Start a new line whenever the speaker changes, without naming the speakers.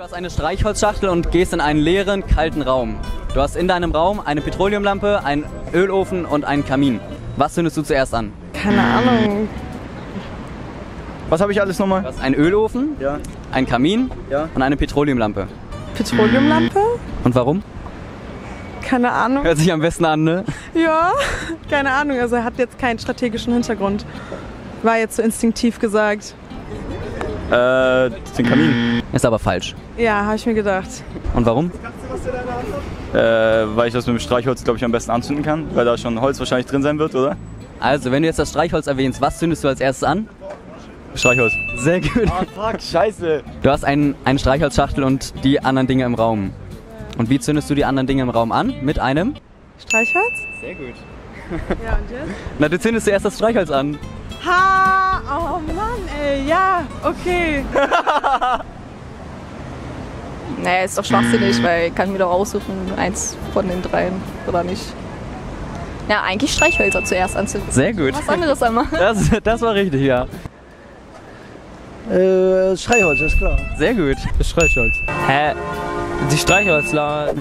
Du hast eine Streichholzschachtel und gehst in einen leeren, kalten Raum. Du hast in deinem Raum eine Petroleumlampe, einen Ölofen und einen Kamin. Was zündest du zuerst an?
Keine Ahnung.
Was habe ich alles
Du
nochmal?
hast einen Ölofen,
Ja.
einen Kamin
Ja.
und eine Petroleumlampe.
Petroleumlampe?
Und warum?
Keine Ahnung.
Hört sich am besten an, ne?
Ja, keine Ahnung. Also er hat jetzt keinen strategischen Hintergrund. War jetzt so instinktiv gesagt.
Äh, den Kamin.
Ist aber falsch.
Ja, habe ich mir gedacht.
Und warum?
Äh, weil ich das mit dem Streichholz, glaube ich, am besten anzünden kann, weil da schon Holz wahrscheinlich drin sein wird, oder?
Also, wenn du jetzt das Streichholz erwähnst, was zündest du als erstes an?
Streichholz.
Sehr gut.
Ah, fuck, scheiße.
Du hast ein, eine Streichholzschachtel und die anderen Dinge im Raum. Und wie zündest du die anderen Dinge im Raum an? Mit einem?
Streichholz?
Sehr gut.
Ja, und jetzt?
Na, du zündest zuerst das Streichholz an.
Ha! Oh Mann, ey. Ja, okay.
Naja, ist doch schwachsinnig, weil ich kann mir doch aussuchen, eins von den dreien oder nicht. Ja, eigentlich Streichhölzer zuerst anzünden.
Sehr gut.
Was anderes einmal.
Das, das war richtig, ja.
Äh, Streichholz, ist klar.
Sehr gut.
Das Streichholz. Hä? Die Streichholzler.